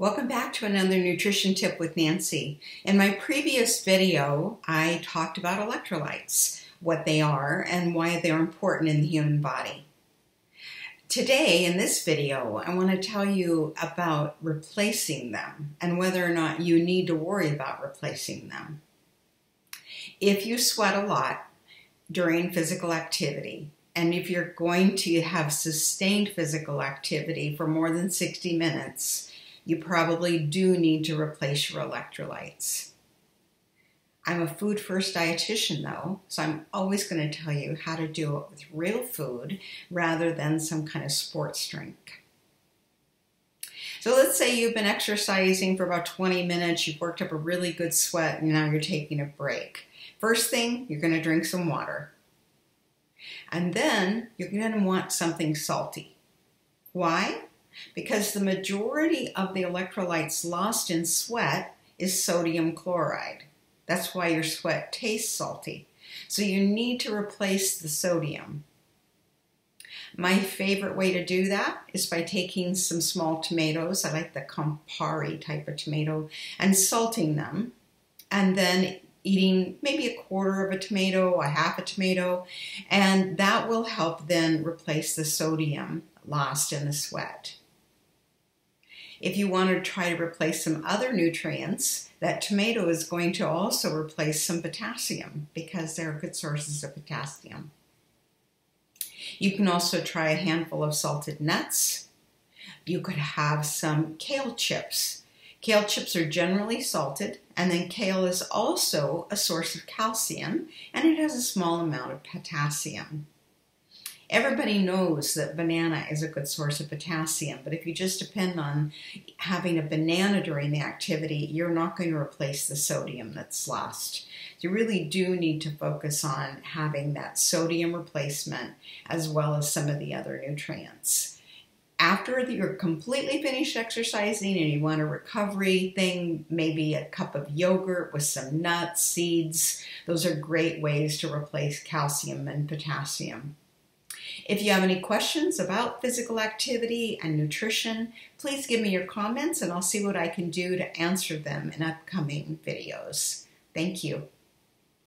Welcome back to another nutrition tip with Nancy. In my previous video, I talked about electrolytes, what they are, and why they're important in the human body. Today, in this video, I want to tell you about replacing them and whether or not you need to worry about replacing them. If you sweat a lot during physical activity, and if you're going to have sustained physical activity for more than 60 minutes, you probably do need to replace your electrolytes. I'm a food first dietitian though, so I'm always going to tell you how to do it with real food rather than some kind of sports drink. So let's say you've been exercising for about 20 minutes, you've worked up a really good sweat, and now you're taking a break. First thing, you're going to drink some water. And then you're going to want something salty. Why? Because the majority of the electrolytes lost in sweat is sodium chloride. That's why your sweat tastes salty. So you need to replace the sodium. My favorite way to do that is by taking some small tomatoes, I like the Campari type of tomato, and salting them, and then eating maybe a quarter of a tomato, a half a tomato, and that will help then replace the sodium lost in the sweat. If you want to try to replace some other nutrients, that tomato is going to also replace some potassium because they're good sources of potassium. You can also try a handful of salted nuts. You could have some kale chips. Kale chips are generally salted, and then kale is also a source of calcium, and it has a small amount of potassium. Everybody knows that banana is a good source of potassium, but if you just depend on having a banana during the activity, you're not going to replace the sodium that's lost. You really do need to focus on having that sodium replacement as well as some of the other nutrients. After you're completely finished exercising and you want a recovery thing, maybe a cup of yogurt with some nuts, seeds, those are great ways to replace calcium and potassium. If you have any questions about physical activity and nutrition, please give me your comments and I'll see what I can do to answer them in upcoming videos. Thank you.